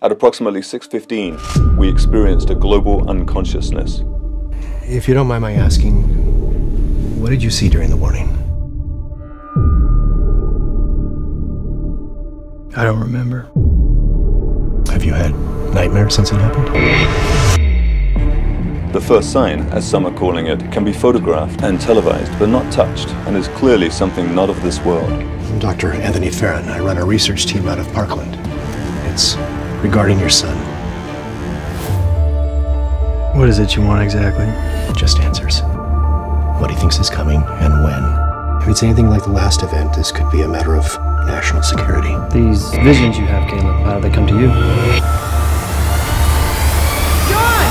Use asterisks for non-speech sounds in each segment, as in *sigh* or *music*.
At approximately 6.15, we experienced a global unconsciousness. If you don't mind my asking, what did you see during the warning? I don't remember. Have you had nightmares since it happened? The first sign, as some are calling it, can be photographed and televised, but not touched, and is clearly something not of this world. I'm Dr. Anthony Farron. I run a research team out of Parkland. It's regarding your son. What is it you want exactly? Just answers. What he thinks is coming and when. If it's anything like the last event, this could be a matter of national security. These visions you have, Caleb, how do they come to you? John!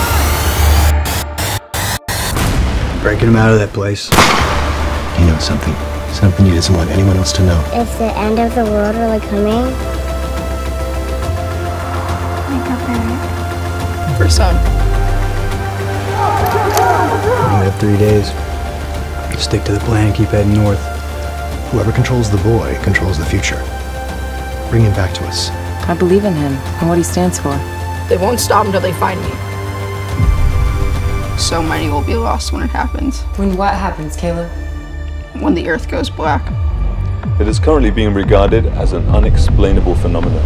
Breaking him out of that place. He knows something. Something he doesn't want anyone else to know. Is the end of the world really coming? Wake up, Eric. For some. You have three days. Stick to the plan, keep heading north. Whoever controls the boy controls the future. Bring him back to us. I believe in him and what he stands for. They won't stop until they find me. So many will be lost when it happens. When what happens, Caleb? When the earth goes black. It is currently being regarded as an unexplainable phenomenon.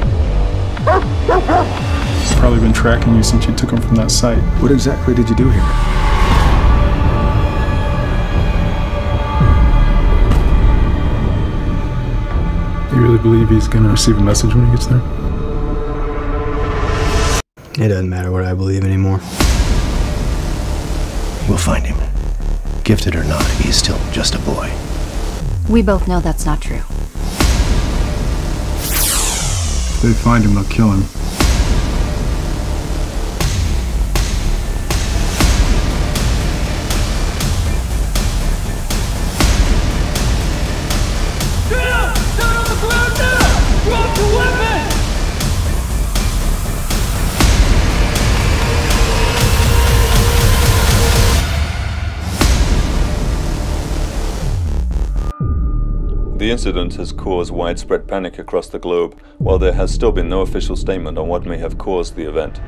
*laughs* He's probably been tracking you since you took him from that site. What exactly did you do here? You really believe he's gonna receive a message when he gets there? It doesn't matter what I believe anymore. We'll find him. Gifted or not, he's still just a boy. We both know that's not true. If they find him, they'll kill him. The incident has caused widespread panic across the globe, while there has still been no official statement on what may have caused the event.